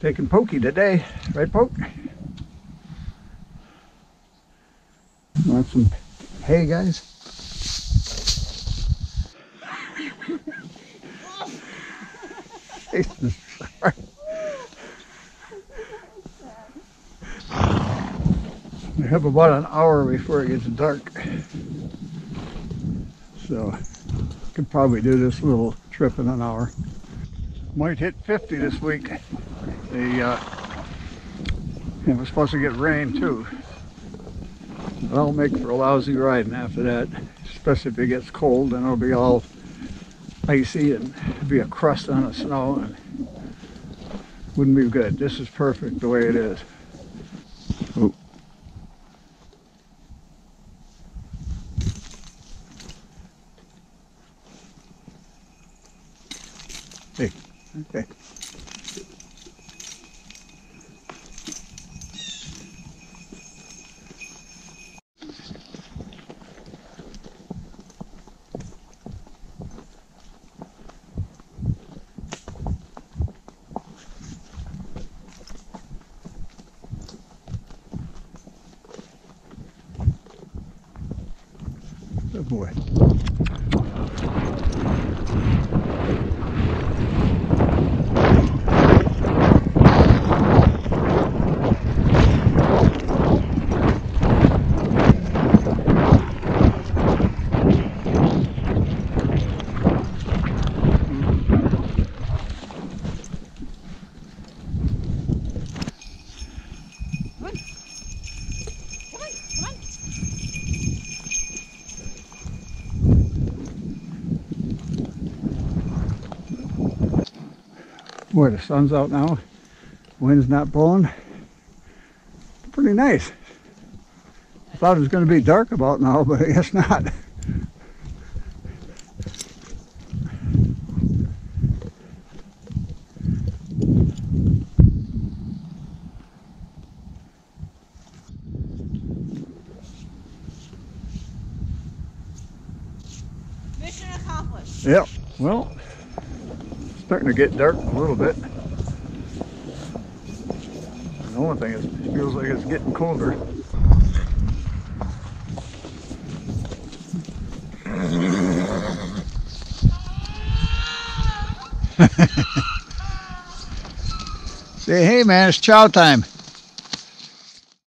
Taking Pokey today, right Poke? Want some guys? Sorry. We have about an hour before it gets dark. So, could probably do this little trip in an hour. Might hit 50 this week. The, uh, it was supposed to get rain too. That'll make for a lousy riding after that, especially if it gets cold and it'll be all icy and be a crust on the snow and wouldn't be good. This is perfect the way it is. Oh. Hey, okay. Boy. Boy, the sun's out now. Wind's not blowing. Pretty nice. I thought it was going to be dark about now, but I guess not. Mission accomplished. Yep. Well, starting to get dark a little bit. The only thing is, it feels like it's getting colder. Say, hey man, it's chow time.